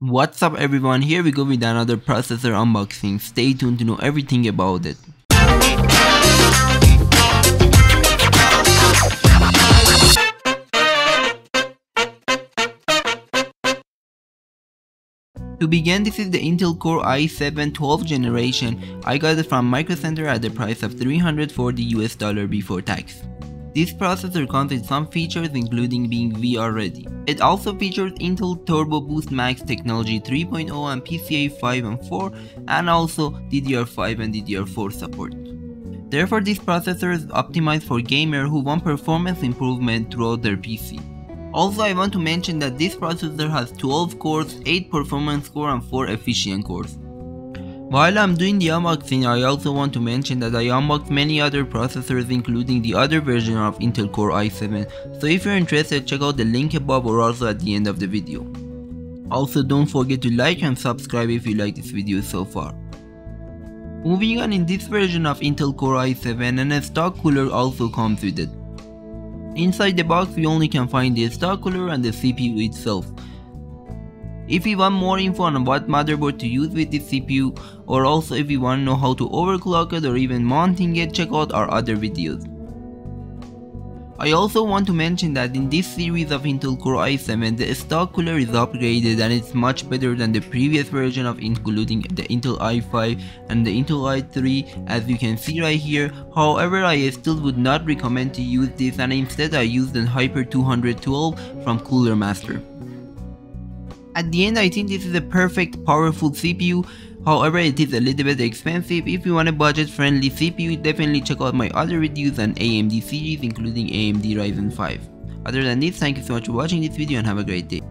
What's up everyone, here we go with another processor unboxing, stay tuned to know everything about it. To begin, this is the Intel Core i7 12th generation. I got it from Micro Center at the price of 340 US dollar before tax. This processor comes with some features including being VR ready. It also features Intel Turbo Boost Max technology 3.0 and PCIe 5 and 4 and also DDR5 and DDR4 support. Therefore this processor is optimized for gamers who want performance improvement throughout their PC. Also I want to mention that this processor has 12 cores, 8 performance cores and 4 efficient cores. While I'm doing the unboxing, I also want to mention that I unboxed many other processors including the other version of Intel Core i7, so if you're interested check out the link above or also at the end of the video. Also don't forget to like and subscribe if you like this video so far. Moving on in this version of Intel Core i7 and a stock cooler also comes with it. Inside the box we only can find the stock cooler and the CPU itself. If you want more info on what motherboard to use with this CPU or also if you want to know how to overclock it or even mounting it check out our other videos. I also want to mention that in this series of Intel Core i7 the stock cooler is upgraded and it's much better than the previous version of including the Intel i5 and the Intel i3 as you can see right here however I still would not recommend to use this and instead I used an Hyper 212 from Cooler Master. At the end I think this is a perfect powerful CPU However, it is a little bit expensive. If you want a budget friendly CPU, definitely check out my other reviews on AMD series including AMD Ryzen 5. Other than this, thank you so much for watching this video and have a great day.